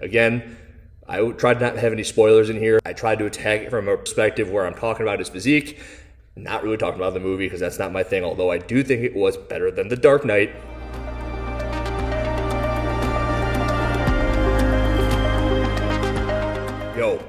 Again, I tried not to have any spoilers in here. I tried to attack it from a perspective where I'm talking about his physique, not really talking about the movie because that's not my thing, although I do think it was better than The Dark Knight. Yo,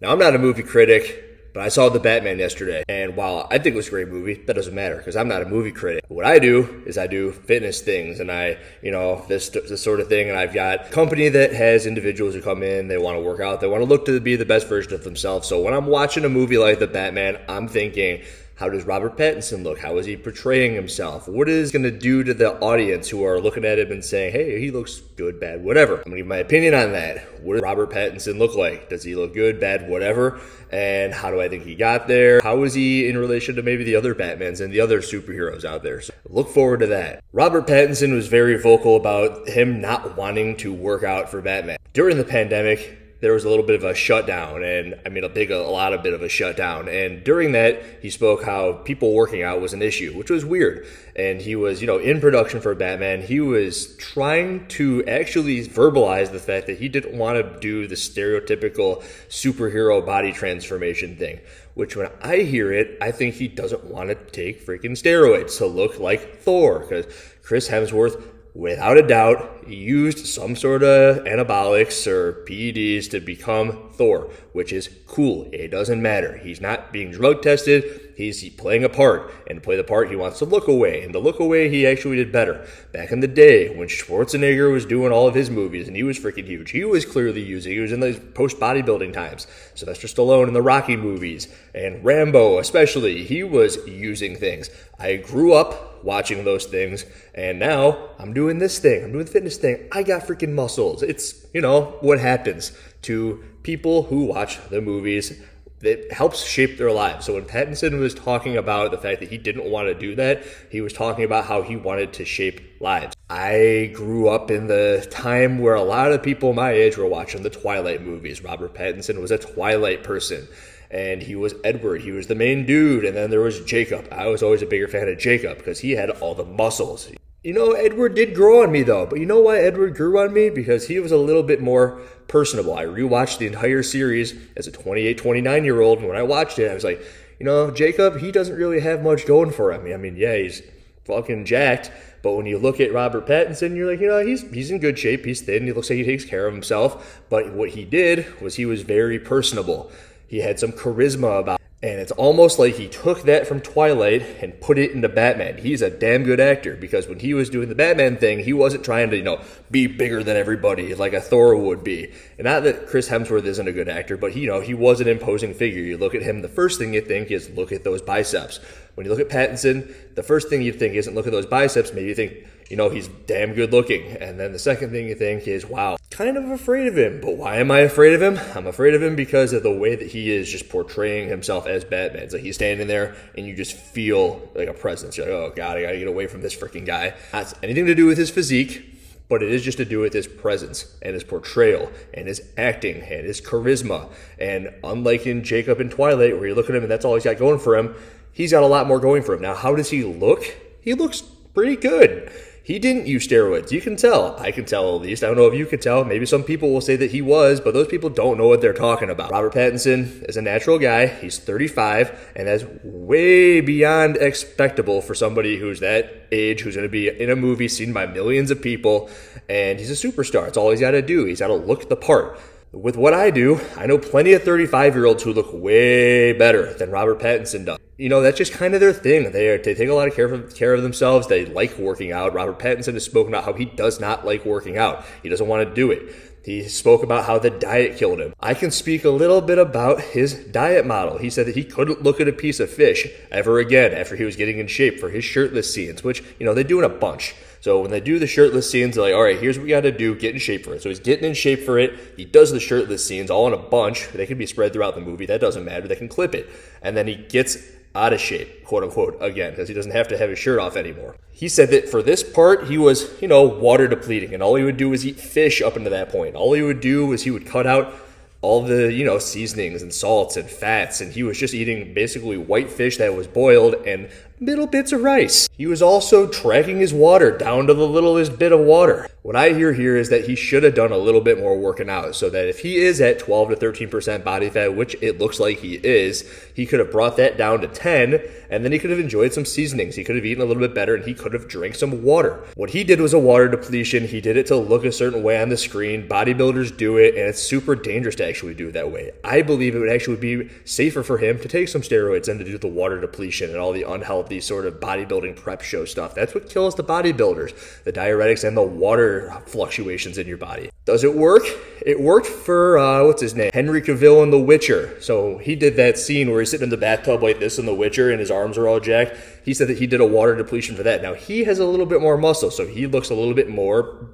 now I'm not a movie critic. But I saw The Batman yesterday, and while I think it was a great movie, that doesn't matter because I'm not a movie critic. What I do is I do fitness things, and I, you know, this, this sort of thing. And I've got company that has individuals who come in, they want to work out, they want to look to be the best version of themselves. So when I'm watching a movie like The Batman, I'm thinking, how does Robert Pattinson look? How is he portraying himself? What is going to do to the audience who are looking at him and saying, hey, he looks good, bad, whatever? I'm going to give my opinion on that. What does Robert Pattinson look like? Does he look good, bad, whatever? And how do I think he got there? How is he in relation to maybe the other Batmans and the other superheroes out there? So look forward to that. Robert Pattinson was very vocal about him not wanting to work out for Batman. During the pandemic, there was a little bit of a shutdown, and I mean a big, a lot of bit of a shutdown. And during that, he spoke how people working out was an issue, which was weird. And he was, you know, in production for Batman. He was trying to actually verbalize the fact that he didn't want to do the stereotypical superhero body transformation thing. Which, when I hear it, I think he doesn't want to take freaking steroids to look like Thor, because Chris Hemsworth without a doubt, he used some sort of anabolics or PEDs to become Thor, which is cool. It doesn't matter. He's not being drug tested. He's playing a part. And to play the part, he wants to look away. And to look away, he actually did better. Back in the day, when Schwarzenegger was doing all of his movies, and he was freaking huge, he was clearly using, he was in those post bodybuilding times. Sylvester Stallone in the Rocky movies, and Rambo especially, he was using things. I grew up watching those things. And now I'm doing this thing. I'm doing the fitness thing. I got freaking muscles. It's, you know, what happens to people who watch the movies. It helps shape their lives. So when Pattinson was talking about the fact that he didn't want to do that, he was talking about how he wanted to shape lives. I grew up in the time where a lot of people my age were watching the Twilight movies. Robert Pattinson was a Twilight person and he was Edward. He was the main dude, and then there was Jacob. I was always a bigger fan of Jacob because he had all the muscles. You know, Edward did grow on me though, but you know why Edward grew on me? Because he was a little bit more personable. I rewatched the entire series as a 28, 29 year old, and when I watched it, I was like, you know, Jacob, he doesn't really have much going for him. I mean, yeah, he's fucking jacked, but when you look at Robert Pattinson, you're like, you know, he's he's in good shape. He's thin. He looks like he takes care of himself. But what he did was he was very personable. He had some charisma about and it's almost like he took that from Twilight and put it into Batman. He's a damn good actor because when he was doing the Batman thing, he wasn't trying to, you know, be bigger than everybody like a Thor would be. And not that Chris Hemsworth isn't a good actor, but, he, you know, he was an imposing figure. You look at him, the first thing you think is look at those biceps. When you look at Pattinson, the first thing you think isn't look at those biceps. Maybe you think, you know, he's damn good looking. And then the second thing you think is, wow, kind of afraid of him. But why am I afraid of him? I'm afraid of him because of the way that he is just portraying himself as Batman. It's like he's standing there and you just feel like a presence. You're like, oh God, I gotta get away from this freaking guy. That's anything to do with his physique but it is just to do with his presence and his portrayal and his acting and his charisma. And unlike in Jacob and Twilight, where you look at him and that's all he's got going for him, he's got a lot more going for him. Now, how does he look? He looks pretty good. He didn't use steroids. You can tell. I can tell at least. I don't know if you can tell. Maybe some people will say that he was, but those people don't know what they're talking about. Robert Pattinson is a natural guy. He's 35, and that's way beyond expectable for somebody who's that age, who's going to be in a movie seen by millions of people, and he's a superstar. It's all he's got to do. He's got to look the part with what I do, I know plenty of 35 year olds who look way better than Robert Pattinson does. You know, that's just kind of their thing. They, they take a lot of care, of care of themselves. They like working out. Robert Pattinson has spoken about how he does not like working out. He doesn't want to do it. He spoke about how the diet killed him. I can speak a little bit about his diet model. He said that he couldn't look at a piece of fish ever again after he was getting in shape for his shirtless scenes, which, you know, they do in a bunch. So when they do the shirtless scenes, they're like, all right, here's what we got to do, get in shape for it. So he's getting in shape for it. He does the shirtless scenes all in a bunch. They can be spread throughout the movie. That doesn't matter. They can clip it. And then he gets out of shape, quote unquote, again, because he doesn't have to have his shirt off anymore. He said that for this part, he was, you know, water depleting, and all he would do was eat fish up until that point. All he would do was he would cut out all the, you know, seasonings and salts and fats, and he was just eating basically white fish that was boiled and little bits of rice. He was also tracking his water down to the littlest bit of water. What I hear here is that he should have done a little bit more working out so that if he is at 12 to 13% body fat, which it looks like he is, he could have brought that down to 10 and then he could have enjoyed some seasonings. He could have eaten a little bit better and he could have drank some water. What he did was a water depletion. He did it to look a certain way on the screen. Bodybuilders do it and it's super dangerous to actually do it that way. I believe it would actually be safer for him to take some steroids than to do the water depletion and all the unhealthy sort of bodybuilding prep show stuff. That's what kills the bodybuilders, the diuretics and the water fluctuations in your body. Does it work? It worked for, uh, what's his name? Henry Cavill in The Witcher. So he did that scene where he's sitting in the bathtub like this in The Witcher and his arms are all jacked. He said that he did a water depletion for that. Now he has a little bit more muscle, so he looks a little bit more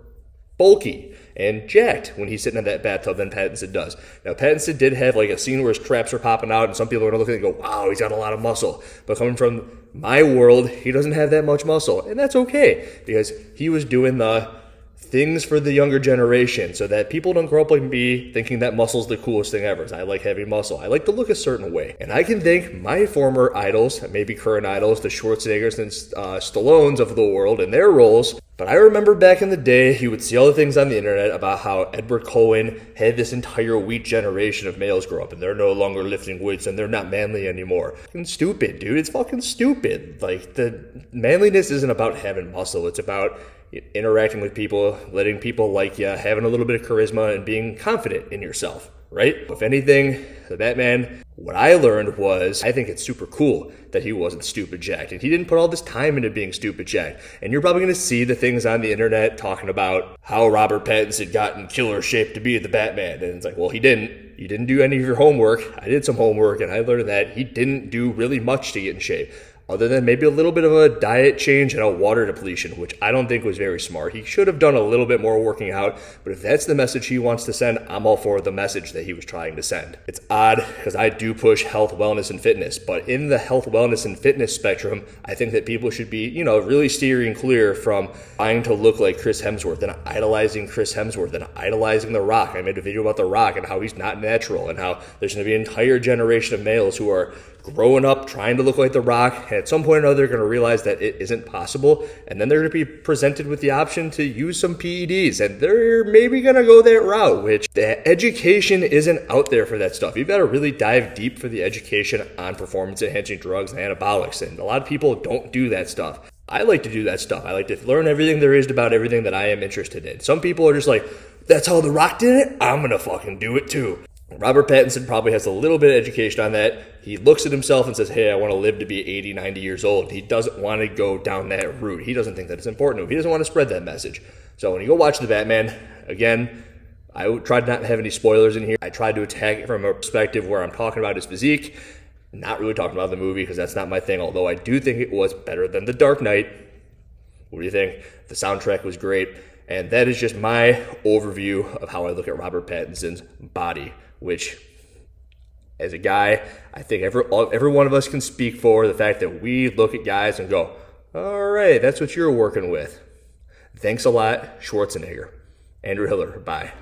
bulky and jacked when he's sitting in that bathtub than Pattinson does. Now, Pattinson did have like a scene where his traps are popping out, and some people are going to look at it and go, wow, he's got a lot of muscle. But coming from my world, he doesn't have that much muscle. And that's okay because he was doing the things for the younger generation so that people don't grow up and be thinking that muscle's the coolest thing ever. I like heavy muscle. I like to look a certain way. And I can thank my former idols, maybe current idols, the Schwarzeneggers and uh, Stallones of the world and their roles. But I remember back in the day, you would see all the things on the internet about how Edward Cullen had this entire wheat generation of males grow up and they're no longer lifting weights and they're not manly anymore. Fucking stupid, dude. It's fucking stupid. Like, the manliness isn't about having muscle, it's about interacting with people, letting people like you, having a little bit of charisma, and being confident in yourself, right? If anything, the Batman, what I learned was I think it's super cool that he wasn't stupid jacked. And he didn't put all this time into being stupid jacked. And you're probably going to see the things on the internet talking about how Robert Pattinson got in killer shape to be the Batman. And it's like, well, he didn't. You didn't do any of your homework. I did some homework and I learned that he didn't do really much to get in shape other than maybe a little bit of a diet change and a water depletion, which I don't think was very smart. He should have done a little bit more working out, but if that's the message he wants to send, I'm all for the message that he was trying to send. It's odd because I do push health, wellness, and fitness, but in the health, wellness, and fitness spectrum, I think that people should be, you know, really steering clear from trying to look like Chris Hemsworth and idolizing Chris Hemsworth and idolizing The Rock. I made a video about The Rock and how he's not natural and how there's going to be an entire generation of males who are growing up trying to look like The Rock, and at some point or another, they're going to realize that it isn't possible, and then they're going to be presented with the option to use some PEDs, and they're maybe going to go that route, which the education isn't out there for that stuff. You've got to really dive deep for the education on performance enhancing drugs and anabolics, and a lot of people don't do that stuff. I like to do that stuff. I like to learn everything there is about everything that I am interested in. Some people are just like, that's how The Rock did it? I'm going to fucking do it too. Robert Pattinson probably has a little bit of education on that. He looks at himself and says, Hey, I want to live to be 80, 90 years old. He doesn't want to go down that route. He doesn't think that it's important to him. He doesn't want to spread that message. So when you go watch The Batman, again, I tried not to have any spoilers in here. I tried to attack it from a perspective where I'm talking about his physique, not really talking about the movie because that's not my thing, although I do think it was better than The Dark Knight. What do you think? The soundtrack was great. And that is just my overview of how I look at Robert Pattinson's body which as a guy, I think every every one of us can speak for the fact that we look at guys and go, "All right, that's what you're working with." Thanks a lot, Schwarzenegger. Andrew Hiller. Bye.